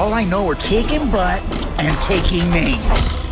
All I know are kicking butt and taking names.